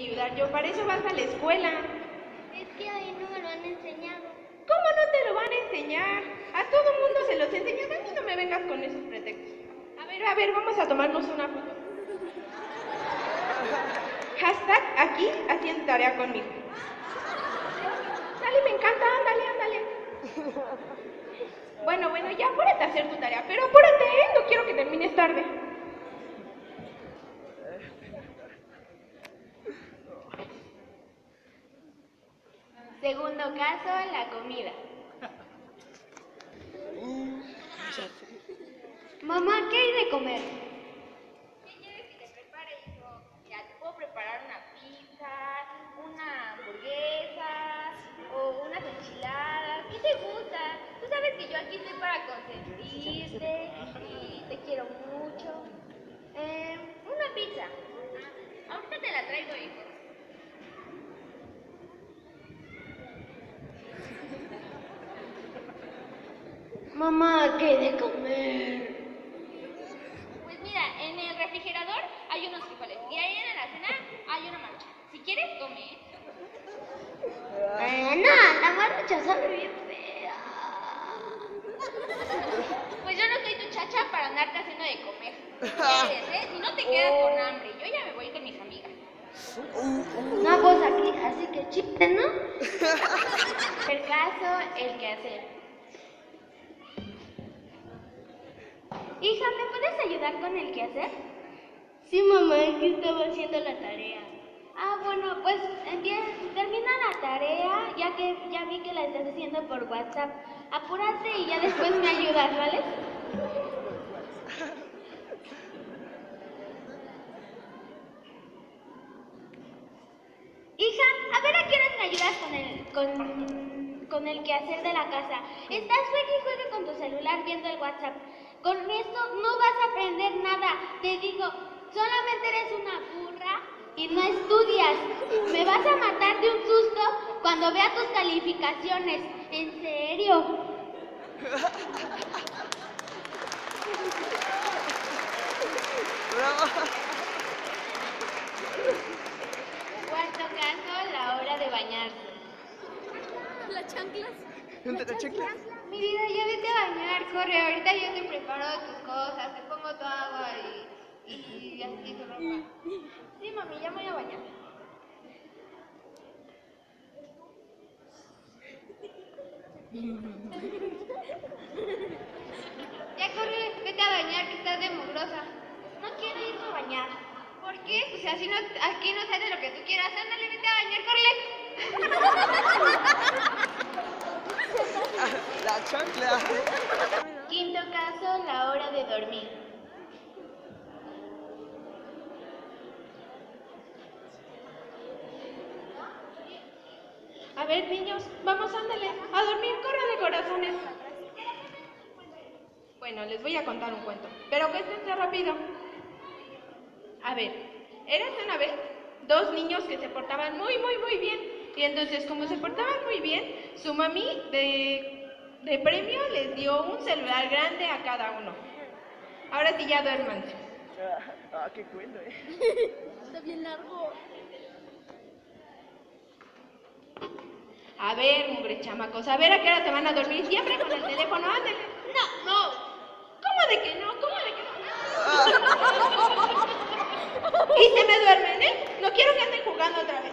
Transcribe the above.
ayudar yo, para eso vas a la escuela. Es que ahí no me lo han enseñado. ¿Cómo no te lo van a enseñar? A todo mundo se los enseñan, a mí no me vengas con esos pretextos. A ver, a ver, vamos a tomarnos una foto. Hashtag aquí haciendo tarea conmigo. Dale, me encanta, ándale, ándale. Bueno, bueno, ya apúrate a hacer tu tarea, pero apúrate, ¿eh? No quiero que termines tarde. Segundo caso, la comida. Mamá, ¿qué hay de comer? ¿Qué quieres que te prepare, hijo? Ya te puedo preparar una pizza, una hamburguesa o unas enchiladas. ¿Qué te gusta? Tú sabes que yo aquí estoy para consentirte y te quiero mucho. Eh, una pizza. Ah, ahorita te la traigo, hijo. Mamá, ¿qué de comer? Pues mira, en el refrigerador hay unos frijoles y ahí en la cena hay una mancha. Si quieres, come. ¿eh? No, la marucha sabe bien fea. Pues yo no soy tu chacha para andarte haciendo de comer. ¿Quieres, eh? Si no te quedas con hambre, yo ya me voy con mis amigas. No, pues aquí, así que chiste, ¿no? El caso, el que hacer. Hija, ¿me puedes ayudar con el quehacer? Sí, mamá, es que estaba haciendo la tarea. Ah, bueno, pues empieza, termina la tarea, ya que ya vi que la estás haciendo por WhatsApp. Apúrate y ya después me ayudas, ¿vale? Hija, a ver a qué horas me ayudas con el, con, con el quehacer de la casa. Estás juegue y juegue con tu celular viendo el WhatsApp. Con esto no vas a aprender nada. Te digo, solamente eres una burra y no estudias. Me vas a matar de un susto cuando vea tus calificaciones. En serio. Cuarto caso, la hora de bañarse. ¿Las chanclas? ¿La chancla? Mi vida, ya vete a bañar, corre. Ahorita yo te preparo tus cosas, te pongo tu agua y, y así tu ropa. Sí, mami, ya me voy a bañar. Ya corre, vete a bañar, que estás de. No quiero irme a bañar. ¿Por qué? Pues así no, aquí no se lo que tú quieras. Ándale, vete a bañar, corre. La chancla. Quinto caso, la hora de dormir. A ver, niños, vamos, ándale, a dormir, corran de corazones. Bueno, les voy a contar un cuento, pero cuéntense rápido. A ver, érase una vez dos niños que se portaban muy, muy, muy bien. Y entonces, como se portaban muy bien, su mami de, de premio les dio un celular grande a cada uno. Ahora sí ya duérmanse. Ah, qué cuento, eh. Está bien largo. A ver, mugre chamacos, a ver a qué hora se van a dormir. Siempre con el teléfono, ándale. No, no. ¿Cómo de que no? ¿Cómo de que no? Y se me duermen, ¿eh? No quiero que anden jugando otra vez.